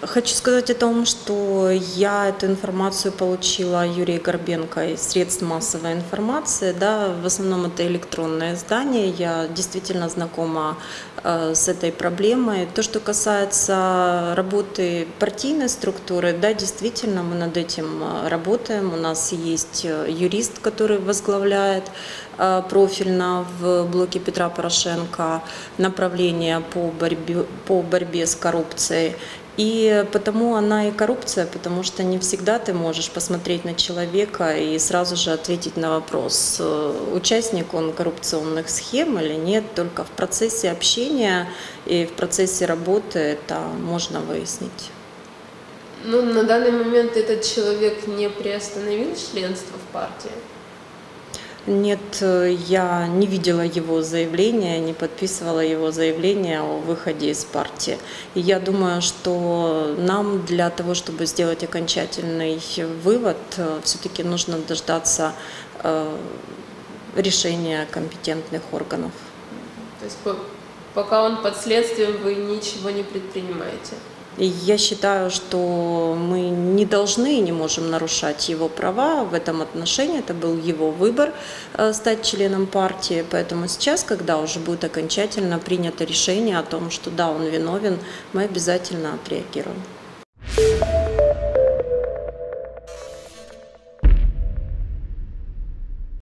Хочу сказать о том, что я эту информацию получила Юрия Горбенко из средств массовой информации. Да, в основном это электронное издание. Я действительно знакома э, с этой проблемой. То, что касается работы партийной структуры, да, действительно мы над этим э, работаем. У нас есть э, юрист, который возглавляет э, профильно в блоке Петра Порошенко направление по борьбе, по борьбе с коррупцией. И потому она и коррупция, потому что не всегда ты можешь посмотреть на человека и сразу же ответить на вопрос, э, участник он коррупционных схем или нет. Только в процессе общения и в процессе работы это можно выяснить. Ну, на данный момент этот человек не приостановил членство в партии? Нет, я не видела его заявления, не подписывала его заявление о выходе из партии. И я думаю, что нам для того, чтобы сделать окончательный вывод, э, все-таки нужно дождаться э, решения компетентных органов. То есть пока он под следствием, вы ничего не предпринимаете? Я считаю, что мы не должны и не можем нарушать его права в этом отношении. Это был его выбор э, стать членом партии. Поэтому сейчас, когда уже будет окончательно принято решение о том, что да, он виновен, мы обязательно отреагируем.